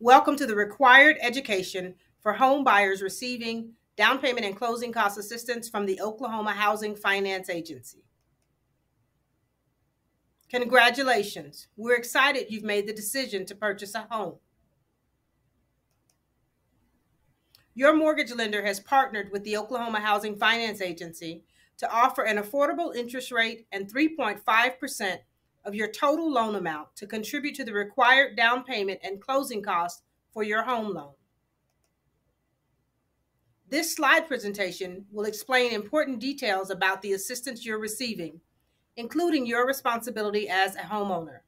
Welcome to the required education for home buyers receiving down payment and closing cost assistance from the Oklahoma Housing Finance Agency. Congratulations. We're excited you've made the decision to purchase a home. Your mortgage lender has partnered with the Oklahoma Housing Finance Agency to offer an affordable interest rate and 3.5% of your total loan amount to contribute to the required down payment and closing costs for your home loan. This slide presentation will explain important details about the assistance you're receiving, including your responsibility as a homeowner.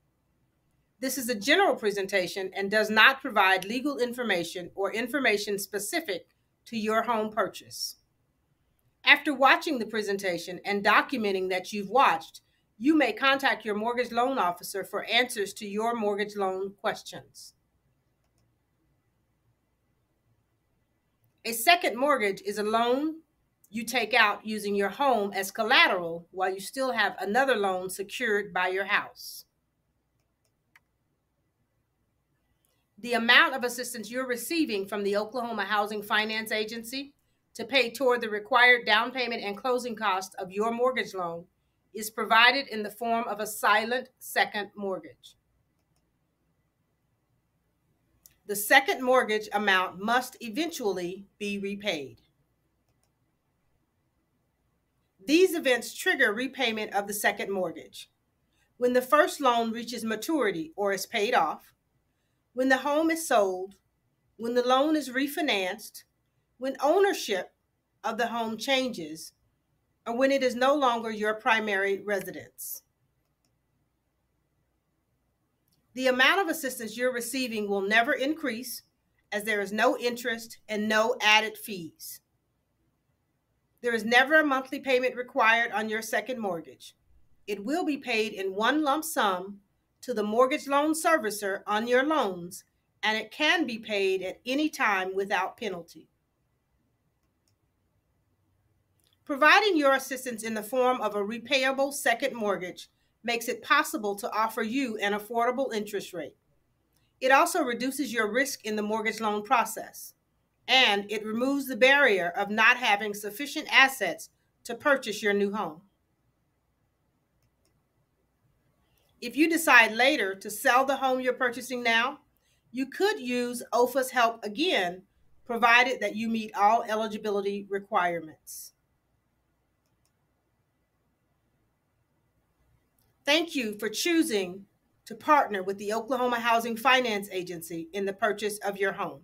This is a general presentation and does not provide legal information or information specific to your home purchase. After watching the presentation and documenting that you've watched, you may contact your mortgage loan officer for answers to your mortgage loan questions. A second mortgage is a loan you take out using your home as collateral while you still have another loan secured by your house. The amount of assistance you're receiving from the Oklahoma Housing Finance Agency to pay toward the required down payment and closing costs of your mortgage loan is provided in the form of a silent second mortgage. The second mortgage amount must eventually be repaid. These events trigger repayment of the second mortgage. When the first loan reaches maturity or is paid off, when the home is sold, when the loan is refinanced, when ownership of the home changes, or when it is no longer your primary residence. The amount of assistance you're receiving will never increase as there is no interest and no added fees. There is never a monthly payment required on your second mortgage. It will be paid in one lump sum to the mortgage loan servicer on your loans, and it can be paid at any time without penalty. Providing your assistance in the form of a repayable second mortgage makes it possible to offer you an affordable interest rate. It also reduces your risk in the mortgage loan process, and it removes the barrier of not having sufficient assets to purchase your new home. If you decide later to sell the home you're purchasing now, you could use OHFA's help again, provided that you meet all eligibility requirements. Thank you for choosing to partner with the Oklahoma Housing Finance Agency in the purchase of your home.